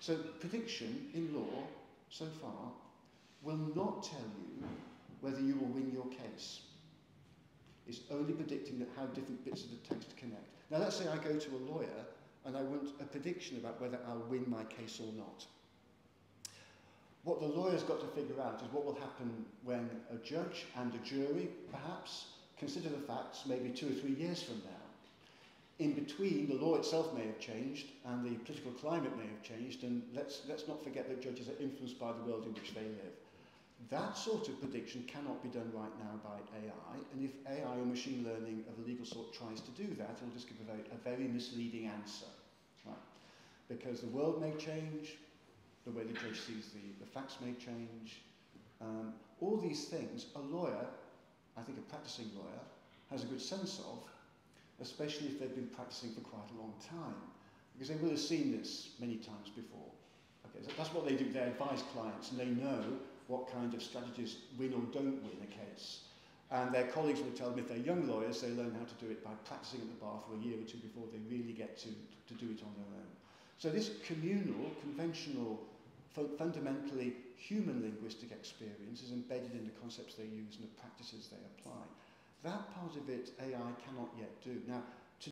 So prediction in law, so far, will not tell you whether you will win your case. It's only predicting that how different bits of the text connect. Now let's say I go to a lawyer and I want a prediction about whether I'll win my case or not. What the lawyer's got to figure out is what will happen when a judge and a jury, perhaps, consider the facts maybe two or three years from now. In between, the law itself may have changed and the political climate may have changed, and let's, let's not forget that judges are influenced by the world in which they live. That sort of prediction cannot be done right now by AI, and if AI or machine learning of a legal sort tries to do that, it'll just give a very, a very misleading answer. Right? Because the world may change, the way the judge sees the, the facts may change. Um, all these things, a lawyer, I think a practicing lawyer, has a good sense of, especially if they've been practicing for quite a long time, because they will have seen this many times before. Okay, so that's what they do. They advise clients, and they know what kind of strategies win or don't win a case. And their colleagues will tell them if they're young lawyers, they learn how to do it by practicing at the bar for a year or two before they really get to, to do it on their own. So this communal, conventional, fundamentally human linguistic experience is embedded in the concepts they use and the practices they apply. That part of it AI cannot yet do. Now,